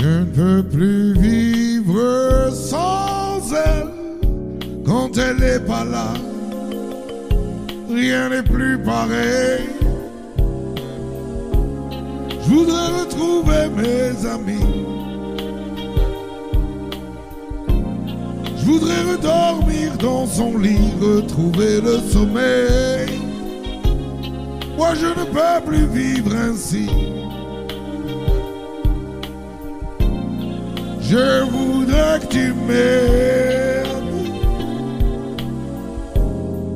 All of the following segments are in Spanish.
Je ne peux plus vivre sans elle quand elle n'est pas là. Rien n'est plus pareil. Je voudrais retrouver mes amis. Je voudrais redormir dans son lit, retrouver le sommeil. Moi je ne peux plus vivre ainsi. Je voudrais que tu m'aimes.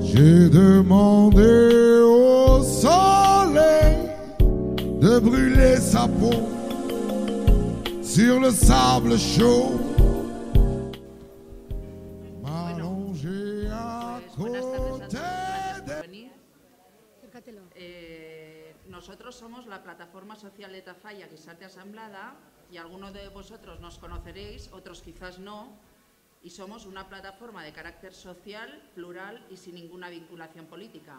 J'ai demandé au soleil de brûler sa peau sur le sable chaud. M'allonger à côté. Eh, nosotros somos la plataforma social de Tafalla, Guisarte Asamblada, y algunos de vosotros nos conoceréis, otros quizás no, y somos una plataforma de carácter social, plural y sin ninguna vinculación política.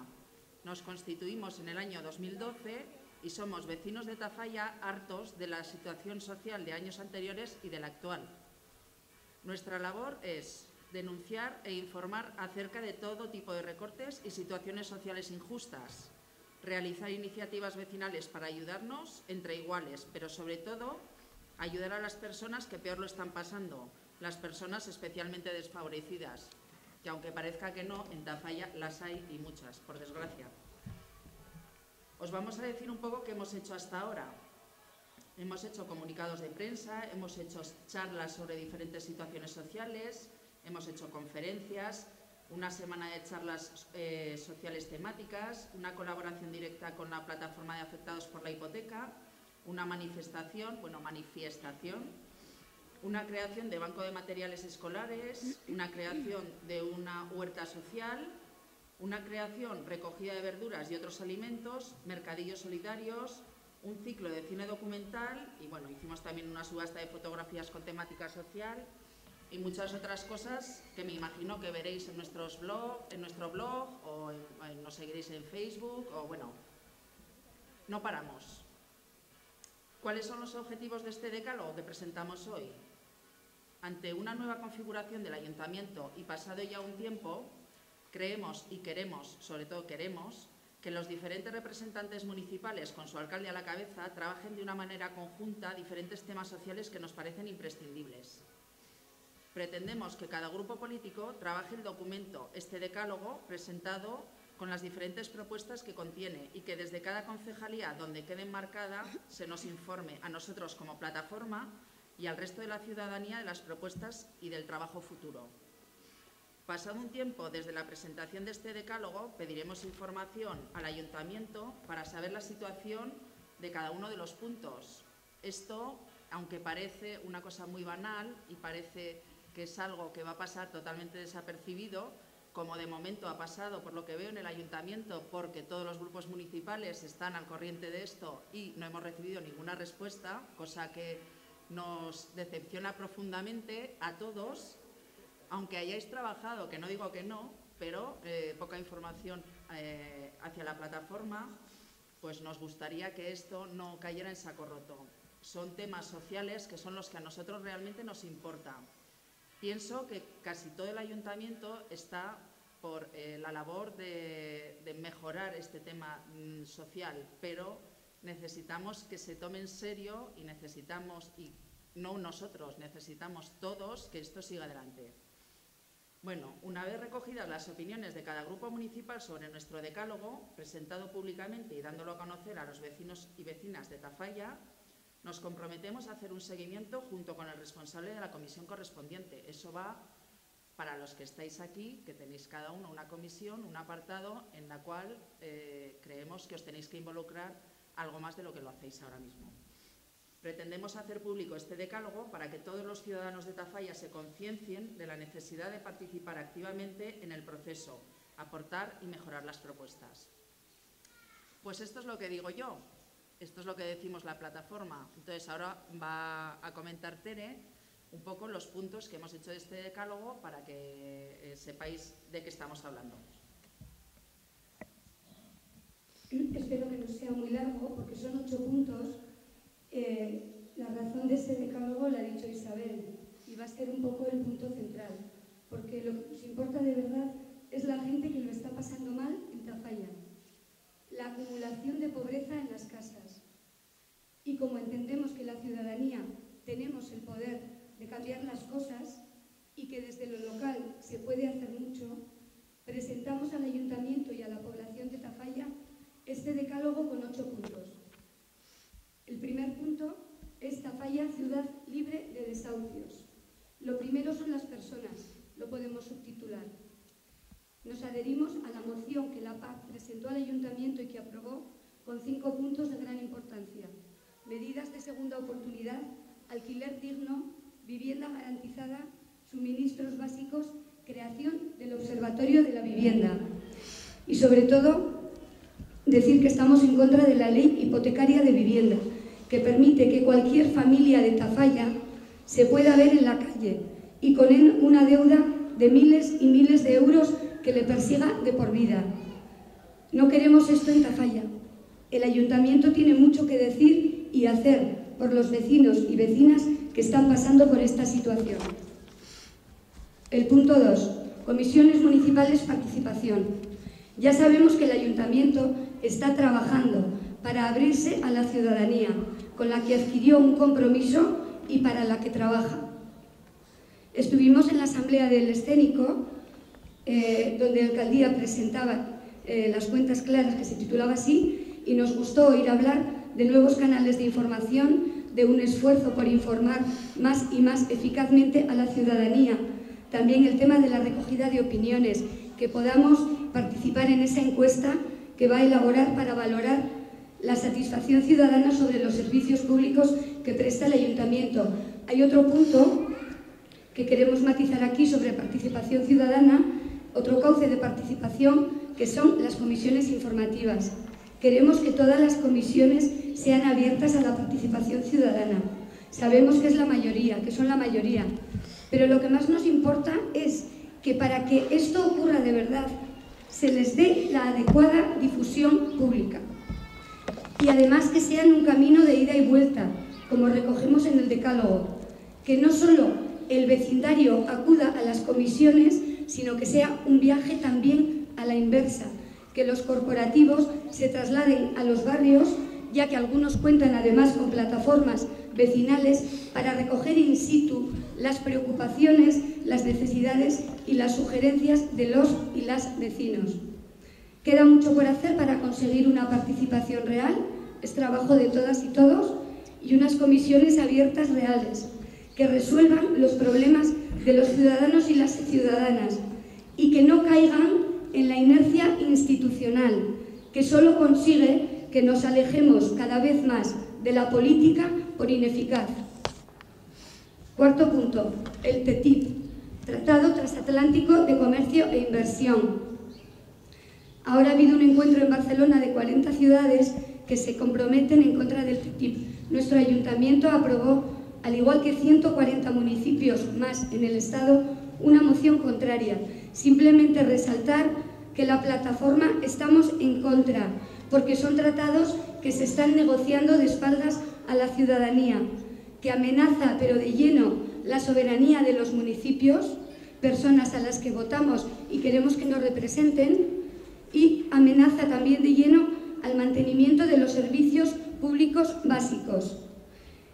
Nos constituimos en el año 2012 y somos vecinos de Tafalla hartos de la situación social de años anteriores y de la actual. Nuestra labor es denunciar e informar acerca de todo tipo de recortes y situaciones sociales injustas, realizar iniciativas vecinales para ayudarnos entre iguales, pero sobre todo ayudar a las personas que peor lo están pasando, las personas especialmente desfavorecidas, que aunque parezca que no, en Tafalla las hay y muchas, por desgracia. Os vamos a decir un poco qué hemos hecho hasta ahora. Hemos hecho comunicados de prensa, hemos hecho charlas sobre diferentes situaciones sociales, hemos hecho conferencias, una semana de charlas eh, sociales temáticas, una colaboración directa con la plataforma de afectados por la hipoteca, una manifestación, bueno, manifiestación, una creación de banco de materiales escolares, una creación de una huerta social, una creación recogida de verduras y otros alimentos, mercadillos solidarios, un ciclo de cine documental y bueno, hicimos también una subasta de fotografías con temática social y muchas otras cosas que me imagino que veréis en nuestros blog, en nuestro blog o en- nos seguiréis en Facebook o bueno, no paramos. ¿Cuáles son los objetivos de este decálogo que presentamos hoy? Ante una nueva configuración del ayuntamiento y pasado ya un tiempo, creemos y queremos, sobre todo queremos, que los diferentes representantes municipales, con su alcalde a la cabeza, trabajen de una manera conjunta diferentes temas sociales que nos parecen imprescindibles. Pretendemos que cada grupo político trabaje el documento, este decálogo, presentado con las diferentes propuestas que contiene y que desde cada concejalía donde quede enmarcada se nos informe a nosotros como plataforma y al resto de la ciudadanía de las propuestas y del trabajo futuro. Pasado un tiempo desde la presentación de este decálogo, pediremos información al ayuntamiento para saber la situación de cada uno de los puntos. Esto, aunque parece una cosa muy banal y parece que es algo que va a pasar totalmente desapercibido, como de momento ha pasado por lo que veo en el ayuntamiento, porque todos los grupos municipales están al corriente de esto y no hemos recibido ninguna respuesta, cosa que nos decepciona profundamente a todos, aunque hayáis trabajado, que no digo que no, pero eh, poca información eh, hacia la plataforma, pues nos gustaría que esto no cayera en saco roto. Son temas sociales que son los que a nosotros realmente nos importa. Pienso que casi todo el ayuntamiento está por eh, la labor de, mejorar este tema mm, social, pero necesitamos que se tome en serio y necesitamos, y no nosotros, necesitamos todos que esto siga adelante. Bueno, una vez recogidas las opiniones de cada grupo municipal sobre nuestro decálogo, presentado públicamente y dándolo a conocer a los vecinos y vecinas de Tafalla, nos comprometemos a hacer un seguimiento junto con el responsable de la comisión correspondiente. Eso va para los que estáis aquí, que tenéis cada uno una comisión, un apartado en la cual eh, creemos que os tenéis que involucrar algo más de lo que lo hacéis ahora mismo. Pretendemos hacer público este decálogo para que todos los ciudadanos de Tafalla se conciencien de la necesidad de participar activamente en el proceso, aportar y mejorar las propuestas. Pues esto es lo que digo yo, esto es lo que decimos la plataforma. Entonces ahora va a comentar Tere un poco los puntos que hemos hecho de este decálogo para que eh, sepáis de qué estamos hablando. espero que no sea muy largo, porque son ocho puntos. Eh, la razón de ese decálogo la ha dicho Isabel y va a ser un poco el punto central, porque lo que nos importa de verdad es la gente que lo está pasando mal en Tafalla, la acumulación de pobreza en las casas. Y como entendemos que la ciudadanía tenemos el poder de cambiar las cosas y que desde lo local se puede hacer mucho, presentamos al Ayuntamiento y a la población de Tafalla este decálogo con ocho puntos. El primer punto es Tafalla, ciudad libre de desahucios. Lo primero son las personas, lo podemos subtitular. Nos adherimos a la moción que la PAC presentó al Ayuntamiento y que aprobó con cinco puntos de gran importancia. Medidas de segunda oportunidad, alquiler digno, vivienda garantizada, suministros básicos, creación del Observatorio de la Vivienda. Y sobre todo, decir que estamos en contra de la ley hipotecaria de vivienda, que permite que cualquier familia de Tafalla se pueda ver en la calle y con él una deuda de miles y miles de euros que le persiga de por vida. No queremos esto en Tafalla. El ayuntamiento tiene mucho que decir y hacer por los vecinos y vecinas que están pasando por esta situación. El punto 2. Comisiones municipales participación. Ya sabemos que el ayuntamiento está trabajando para abrirse a la ciudadanía, con la que adquirió un compromiso y para la que trabaja. Estuvimos en la asamblea del escénico, eh, donde la alcaldía presentaba eh, las cuentas claras, que se titulaba así, y nos gustó oír hablar de nuevos canales de información, de un esfuerzo por informar más y más eficazmente a la ciudadanía. También el tema de la recogida de opiniones, que podamos participar en esa encuesta que va a elaborar para valorar la satisfacción ciudadana sobre los servicios públicos que presta el ayuntamiento. Hay otro punto que queremos matizar aquí sobre participación ciudadana, otro cauce de participación que son las comisiones informativas. Queremos que todas las comisiones sean abiertas a la participación ciudadana. Sabemos que es la mayoría, que son la mayoría, pero lo que más nos importa es que para que esto ocurra de verdad se les dé la adecuada difusión pública y además que sean un camino de ida y vuelta, como recogemos en el decálogo, que no solo el vecindario acuda a las comisiones, sino que sea un viaje también a la inversa, que los corporativos se trasladen a los barrios, ya que algunos cuentan además con plataformas vecinales para recoger in situ las preocupaciones, las necesidades y las sugerencias de los y las vecinos. Queda mucho por hacer para conseguir una participación real, es trabajo de todas y todos, y unas comisiones abiertas reales, que resuelvan los problemas de los ciudadanos y las ciudadanas, y que no caigan en la inercia institucional, que solo consigue que nos alejemos cada vez más de la política por ineficaz. Cuarto punto, el TTIP, Tratado Transatlántico de Comercio e Inversión, Ahora ha habido un encuentro en Barcelona de 40 ciudades que se comprometen en contra del TTIP. Nuestro ayuntamiento aprobó, al igual que 140 municipios más en el Estado, una moción contraria. Simplemente resaltar que la plataforma estamos en contra, porque son tratados que se están negociando de espaldas a la ciudadanía, que amenaza, pero de lleno, la soberanía de los municipios, personas a las que votamos y queremos que nos representen, y amenaza también de lleno al mantenimiento de los servicios públicos básicos.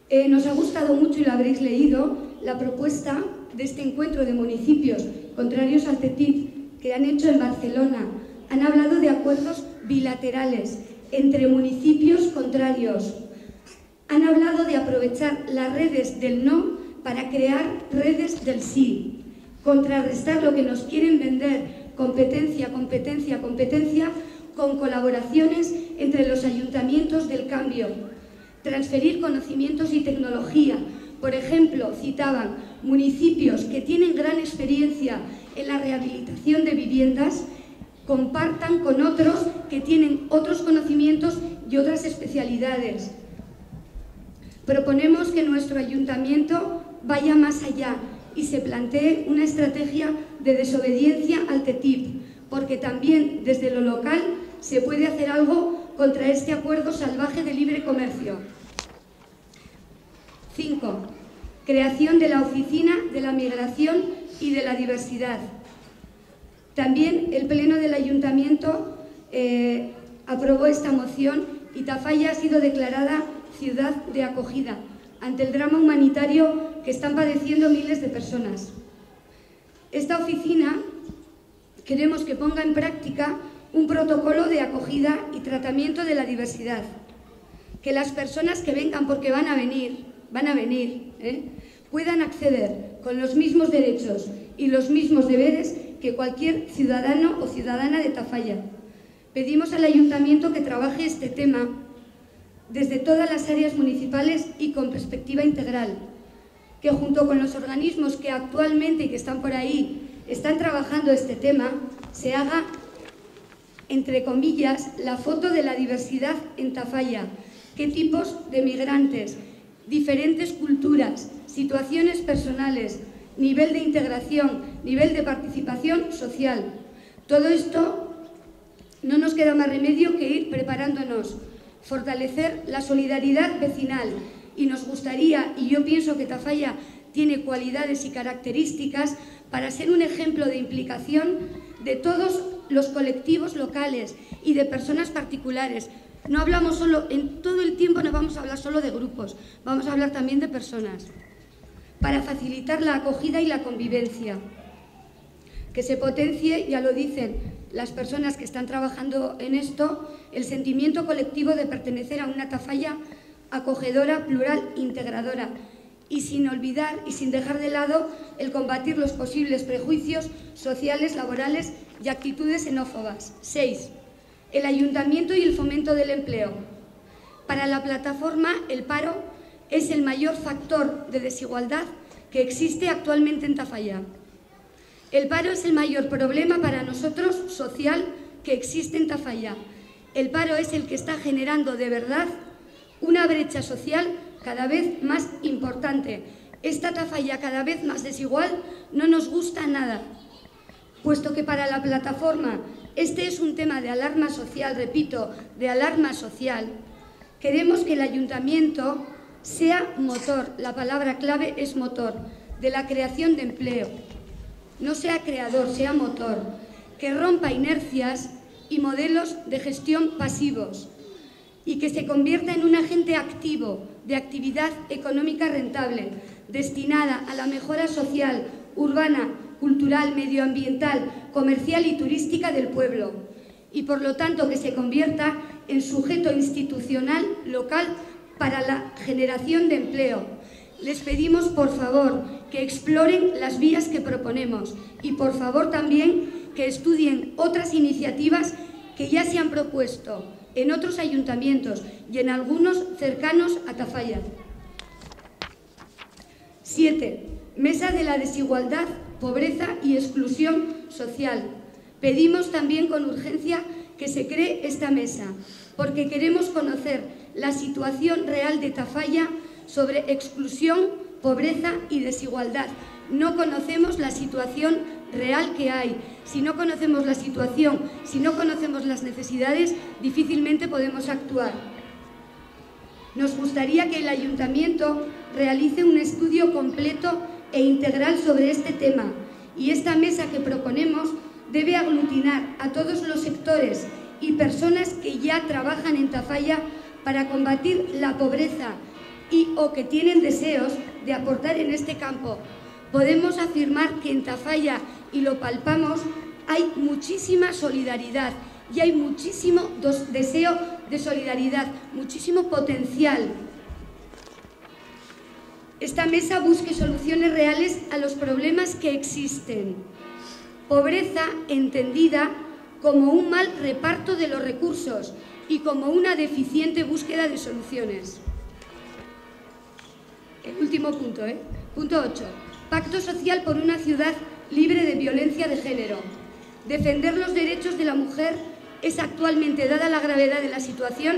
Eh, nos ha gustado mucho, y lo habréis leído, la propuesta de este encuentro de municipios contrarios al TTIP que han hecho en Barcelona. Han hablado de acuerdos bilaterales entre municipios contrarios. Han hablado de aprovechar las redes del no para crear redes del sí, contrarrestar lo que nos quieren vender competencia, competencia, competencia, con colaboraciones entre los ayuntamientos del cambio, transferir conocimientos y tecnología. Por ejemplo, citaban municipios que tienen gran experiencia en la rehabilitación de viviendas, compartan con otros que tienen otros conocimientos y otras especialidades. Proponemos que nuestro ayuntamiento vaya más allá y se plantee una estrategia de desobediencia al TTIP, porque también desde lo local se puede hacer algo contra este acuerdo salvaje de libre comercio. 5. Creación de la Oficina de la Migración y de la Diversidad. También el Pleno del Ayuntamiento eh, aprobó esta moción y Tafalla ha sido declarada ciudad de acogida ante el drama humanitario que están padeciendo miles de personas. Esta oficina queremos que ponga en práctica un protocolo de acogida y tratamiento de la diversidad. Que las personas que vengan, porque van a venir, van a venir, ¿eh? puedan acceder con los mismos derechos y los mismos deberes que cualquier ciudadano o ciudadana de Tafalla. Pedimos al Ayuntamiento que trabaje este tema desde todas las áreas municipales y con perspectiva integral, que junto con los organismos que actualmente y que están por ahí están trabajando este tema, se haga, entre comillas, la foto de la diversidad en Tafalla, qué tipos de migrantes, diferentes culturas, situaciones personales, nivel de integración, nivel de participación social. Todo esto no nos queda más remedio que ir preparándonos, fortalecer la solidaridad vecinal y nos gustaría, y yo pienso que Tafalla tiene cualidades y características para ser un ejemplo de implicación de todos los colectivos locales y de personas particulares. No hablamos solo, en todo el tiempo no vamos a hablar solo de grupos, vamos a hablar también de personas, para facilitar la acogida y la convivencia. Que se potencie, ya lo dicen las personas que están trabajando en esto, el sentimiento colectivo de pertenecer a una tafalla acogedora, plural, integradora, y sin olvidar y sin dejar de lado el combatir los posibles prejuicios sociales, laborales y actitudes xenófobas. 6. El ayuntamiento y el fomento del empleo. Para la plataforma, el paro es el mayor factor de desigualdad que existe actualmente en Tafalla. El paro es el mayor problema para nosotros social que existe en Tafalla. El paro es el que está generando de verdad una brecha social cada vez más importante. Esta tafalla cada vez más desigual no nos gusta nada, puesto que para la plataforma este es un tema de alarma social, repito, de alarma social, queremos que el ayuntamiento sea motor, la palabra clave es motor, de la creación de empleo. No sea creador, sea motor, que rompa inercias y modelos de gestión pasivos y que se convierta en un agente activo de actividad económica rentable, destinada a la mejora social, urbana, cultural, medioambiental, comercial y turística del pueblo, y por lo tanto que se convierta en sujeto institucional local para la generación de empleo. Les pedimos, por favor, que exploren las vías que proponemos y, por favor, también que estudien otras iniciativas que ya se han propuesto en otros ayuntamientos y en algunos cercanos a Tafalla. 7. Mesa de la desigualdad, pobreza y exclusión social. Pedimos también con urgencia que se cree esta mesa, porque queremos conocer la situación real de Tafalla sobre exclusión, pobreza y desigualdad. No conocemos la situación real que hay. Si no conocemos la situación, si no conocemos las necesidades, difícilmente podemos actuar. Nos gustaría que el Ayuntamiento realice un estudio completo e integral sobre este tema y esta mesa que proponemos debe aglutinar a todos los sectores y personas que ya trabajan en Tafalla para combatir la pobreza y o que tienen deseos de aportar en este campo. Podemos afirmar que en Tafalla y lo palpamos, hay muchísima solidaridad y hay muchísimo deseo de solidaridad, muchísimo potencial. Esta mesa busque soluciones reales a los problemas que existen. Pobreza entendida como un mal reparto de los recursos y como una deficiente búsqueda de soluciones. El último punto, ¿eh? Punto 8. Pacto social por una ciudad libre de violencia de género. Defender los derechos de la mujer es actualmente, dada la gravedad de la situación,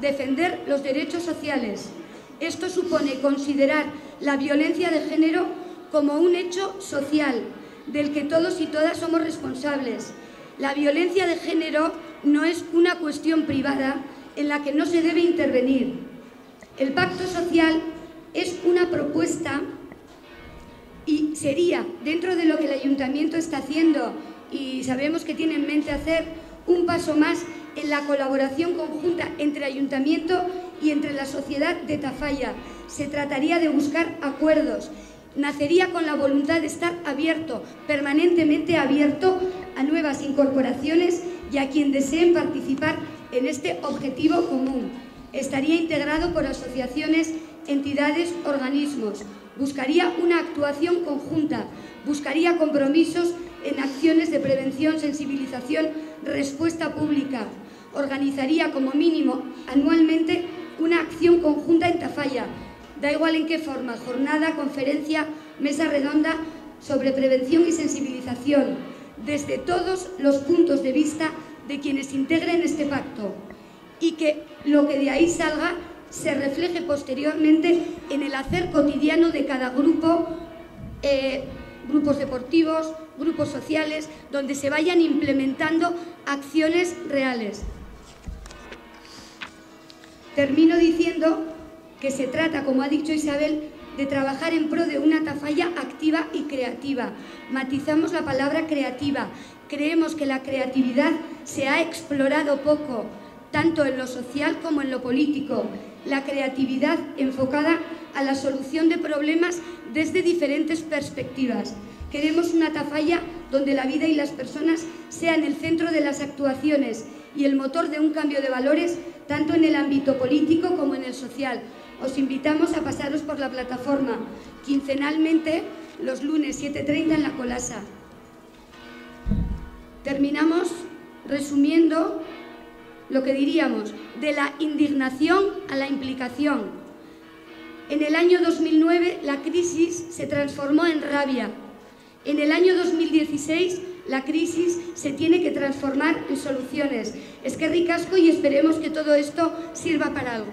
defender los derechos sociales. Esto supone considerar la violencia de género como un hecho social del que todos y todas somos responsables. La violencia de género no es una cuestión privada en la que no se debe intervenir. El pacto social es una propuesta y sería, dentro de lo que el ayuntamiento está haciendo y sabemos que tiene en mente hacer, un paso más en la colaboración conjunta entre ayuntamiento y entre la sociedad de Tafalla. Se trataría de buscar acuerdos. Nacería con la voluntad de estar abierto, permanentemente abierto a nuevas incorporaciones y a quien deseen participar en este objetivo común. Estaría integrado por asociaciones, entidades, organismos. Buscaría una actuación conjunta, buscaría compromisos en acciones de prevención, sensibilización, respuesta pública. Organizaría como mínimo anualmente una acción conjunta en Tafalla, da igual en qué forma, jornada, conferencia, mesa redonda sobre prevención y sensibilización, desde todos los puntos de vista de quienes integren este pacto y que lo que de ahí salga se refleje posteriormente en el hacer cotidiano de cada grupo, eh, grupos deportivos, grupos sociales, donde se vayan implementando acciones reales. Termino diciendo que se trata, como ha dicho Isabel, de trabajar en pro de una tafalla activa y creativa. Matizamos la palabra creativa. Creemos que la creatividad se ha explorado poco, tanto en lo social como en lo político. La creatividad enfocada a la solución de problemas desde diferentes perspectivas. Queremos una tafalla donde la vida y las personas sean el centro de las actuaciones y el motor de un cambio de valores tanto en el ámbito político como en el social. Os invitamos a pasaros por la plataforma quincenalmente los lunes 7.30 en la Colasa. Terminamos resumiendo lo que diríamos, de la indignación a la implicación. En el año 2009 la crisis se transformó en rabia. En el año 2016 la crisis se tiene que transformar en soluciones. Es que ricasco y esperemos que todo esto sirva para algo.